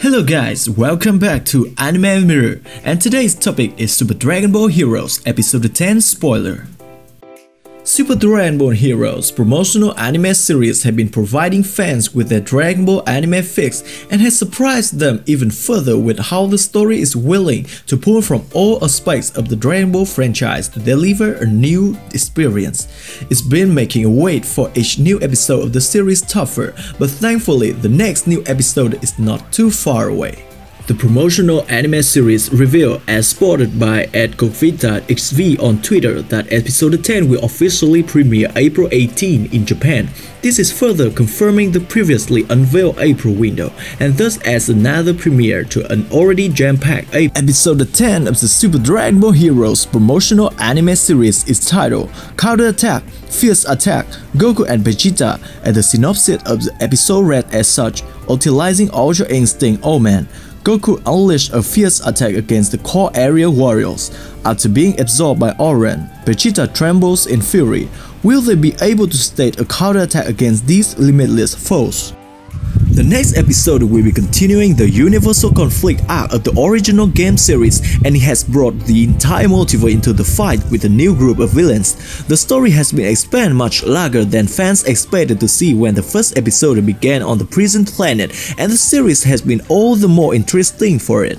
Hello guys, welcome back to Anime Miru and today's topic is Super Dragon Ball Heroes episode 10 spoiler. Super Dragon Ball Heroes promotional anime series have been providing fans with their Dragon Ball anime fix and has surprised them even further with how the story is willing to pull from all aspects of the Dragon Ball franchise to deliver a new experience. It's been making a wait for each new episode of the series tougher, but thankfully the next new episode is not too far away. The promotional anime series reveal, as spotted by at XV on Twitter that episode 10 will officially premiere April 18 in Japan. This is further confirming the previously unveiled April window and thus adds another premiere to an already jam-packed Episode 10 of the Super Dragon Ball Heroes promotional anime series is titled Counter Attack, Fierce Attack, Goku and Vegeta and the synopsis of the episode read as such, utilizing Ultra Instinct Oh man, Goku unleashed a fierce attack against the core area warriors. After being absorbed by Oren, Vegeta trembles in fury. Will they be able to stage a counterattack against these limitless foes? The next episode will be continuing the universal conflict arc of the original game series and it has brought the entire multiverse into the fight with a new group of villains. The story has been expanded much larger than fans expected to see when the first episode began on the prison planet and the series has been all the more interesting for it.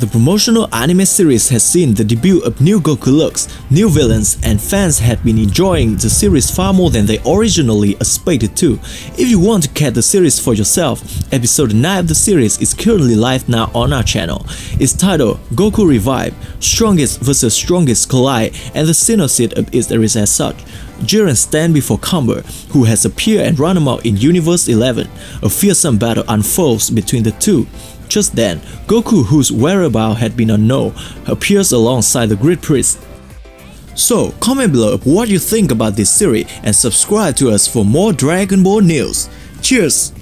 The promotional anime series has seen the debut of new Goku looks, new villains, and fans had been enjoying the series far more than they originally expected to. If you want to catch the series for yourself, episode 9 of the series is currently live now on our channel. It's titled Goku Revive, Strongest vs Strongest Collide, and the synopsis of it is as such. Jiren stand before Cumber, who has appeared and run amok in Universe 11. A fearsome battle unfolds between the two. Just then, Goku, whose whereabouts had been unknown, appears alongside the Great Priest. So, comment below what you think about this series and subscribe to us for more Dragon Ball news. Cheers!